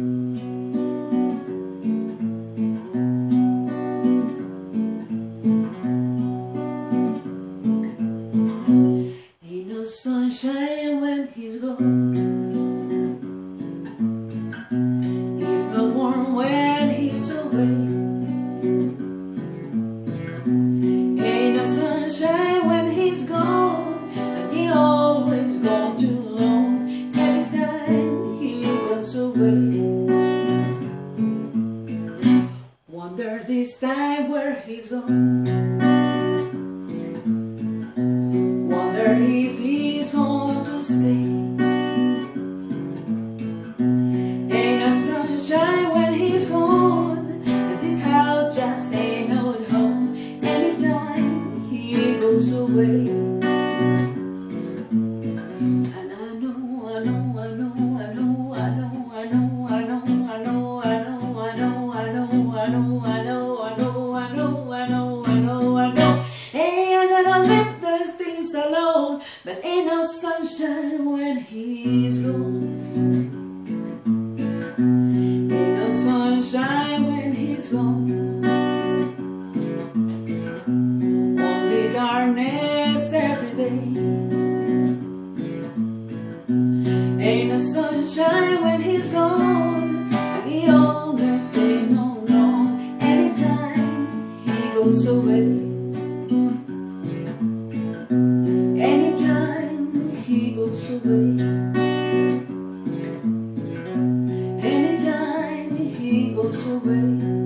Ain't no sunshine when he's gone. This time where he's gone. Wonder if he's home to stay. Ain't no sunshine when he's gone, and this house just ain't no home. Anytime he goes away, and I know, I know, I know, I know, I know, I know, I know, I know, I know, I know, I know, I know, I know, I know, but ain't no sunshine when he's gone. Ain't no sunshine when he's gone. Only darkness every day. Ain't no sunshine when he's gone. He always stay no long. Anytime he goes away. blue. Anytime he goes away.